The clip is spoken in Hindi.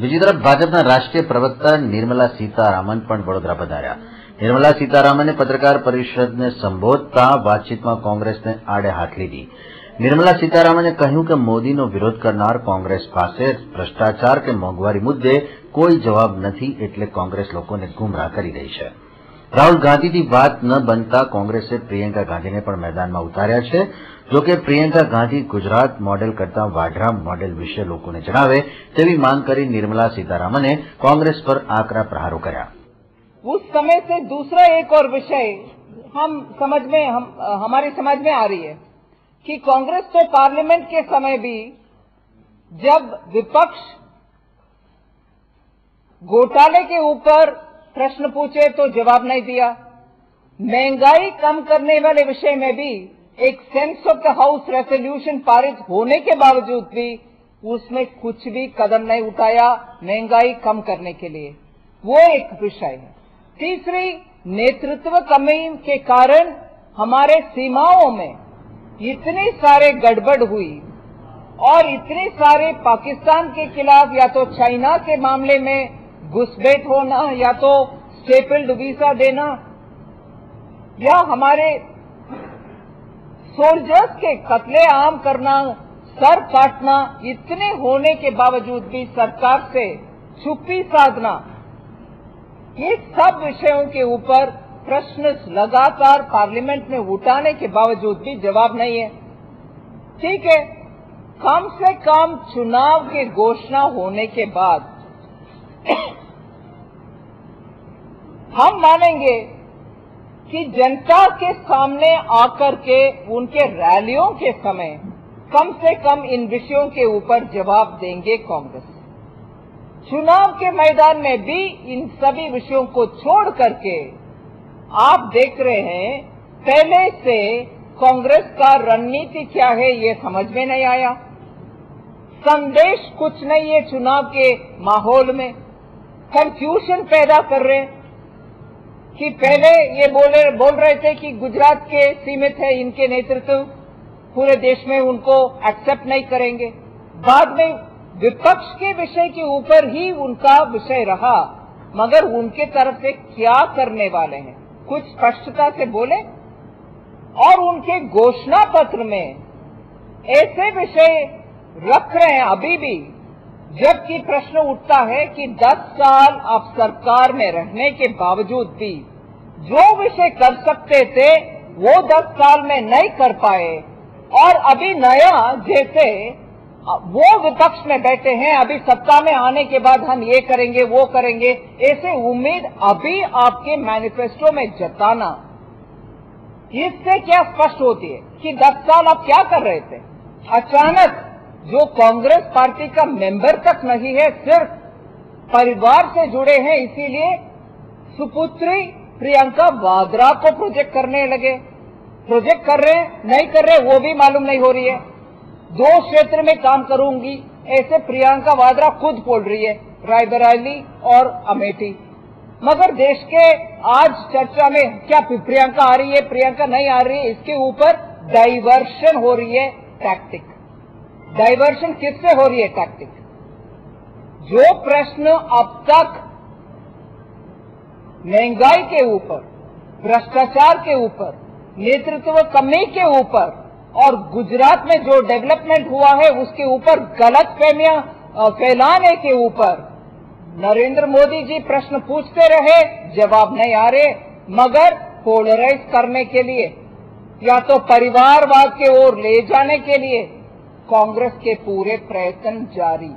બીજી તરફ ભાજપના રાષ્ટ્રીય પ્રવક્તા નિર્મલા સીતારામન પણ વડોદરા પધાર્યા. નિર્મલા સીતારામને પત્રકાર પરિષદને સંબોધતા વાતચીતમાં કોંગ્રેસને આડે હાથ લીધી. નિર્મલા સીતારામને કહ્યું કે મોદીનો વિરોધ કરનાર કોંગ્રેસ પાસે ભ્રષ્ટાચાર કે મોંઘવારી મુદ્દે કોઈ જવાબ નથી એટલે કોંગ્રેસ લોકોને ગુમરાહ કરી રહી છે. રાહુલ ગાંધીથી વાત ન બનતા કોંગ્રેસે પ્રિયંકા ગાંધીને પણ મેદાનમાં ઉતાર્યા છે જોકે પ્રિયંકા ગાંધી ગુજરાત મોડેલ કરતા વાઢરા મોડેલ વિશે લોકોને જણાવે તેવી માંગ કરી નિર્મલા सीतारामने कांग्रेस पर आकरा प्रहारों કર્યા उस समय से दूसरा एक और विषय हम समझ में हम हमारी समझ में आ रही है कि कांग्रेस तो पार्लियामेंट के समय भी जब विपक्ष घोटाले के ऊपर प्रश्न पूछे तो जवाब नहीं दिया। महँगाई कम करने वाले विषय में भी एक sense of the house resolution पारित होने के बावजूद भी उसमें कुछ भी कदम नहीं उठाया महँगाई कम करने के लिए। वो एक विषय है। तीसरी, नेतृत्व कमी के कारण हमारे सीमाओं में इतनी सारे गड़बड़ हुई और इतने सारे पाकिस्तान के खिलाफ या तो चाइना के मामले में घुसपैठ होना या तो स्टेपल्ड वीज़ा देना या हमारे सोल्जर्स के कत्ले आम करना, सर काटना, इतने होने के बावजूद भी सरकार से छुपी साधना। ये सब विषयों के ऊपर प्रश्न लगातार पार्लियामेंट में उठाने के बावजूद भी जवाब नहीं है। ठीक है, कम से कम चुनाव के घोषणा होने के बाद हम मानेंगे कि जनता के सामने आकर के उनके रैलियों के समय कम से कम इन विषयों के ऊपर जवाब देंगे कांग्रेस। चुनाव के मैदान में भी इन सभी विषयों को छोड़ करके आप देख रहे हैं, पहले से कांग्रेस का रणनीति क्या है ये समझ में नहीं आया। संदेश कुछ नहीं है चुनाव के माहौल में। कंफ्यूजन पैदा कर रहे हैं कि पहले ये बोले बोल रहे थे कि गुजरात के सीमित है, इनके नेतृत्व पूरे देश में उनको एक्सेप्ट नहीं करेंगे। बाद में विपक्ष के विषय के ऊपर ही उनका विषय रहा, मगर उनके तरफ़ से क्या करने वाले हैं? कुछ स्पष्टता से बोले? और उनके घोषणा पत्र में ऐसे विषय रख रहे हैं, अभी भी जबकि प्रश्न उठता है कि 10 साल आप सरकार में रहने के बावजूद भी जो विषय कर सकते थे, वो 10 साल में नहीं कर पाए। और अभी नया जैसे, वो विपक्ष में बैठे हैं, अभी सत्ता में आने के बाद हम ये करेंगे, वो करेंगे, ऐसे उम्मीद अभी आपके मैनिफेस्टो में जताना, इससे क्या स्पष्ट होती है कि 10 साल आप क्या कर रहे थे? अचानक जो कांग्रेस पार्टी का मेंबर तक नहीं है, सिर्फ़ परिवार से जुड़े हैं, इसीलिए सुपुत्री प्रियंका वाद्रा को प्रोजेक्ट करने लगे। प्रोजेक्ट कर रहे नहीं कर रहे, वो भी मालूम नहीं हो रही है। दो क्षेत्र में काम करूँगी, ऐसे प्रियंका वाद्रा खुद बोल रही है, रायबरेली और अमेठी। मगर देश के आज चर्चा में क्या प्रियंका आ रही है, प्रियंका नहीं आ रही है, इसके ऊपर डाइवर्शन हो रही है टैक्टिक डाइवर्शन किससे हो रही है टैक्टिक जो प्रश्न अब तक महँगाई के ऊपर, भ्रष्टाचार के ऊपर, नेतृत्व कमी के ऊपर और गुजरात में जो डेवलपमेंट हुआ है, उसके ऊपर गलत फहमियाँ फैलाने के ऊपर नरेंद्र मोदी जी प्रश्न पूछते रहे, जवाब नहीं आ रहे, मगर पोलराइज करने के लिए, या तो परिवारवाद के ओर ले जाने के लिए कांग्रेस के पूरे प्रयत्न जारी।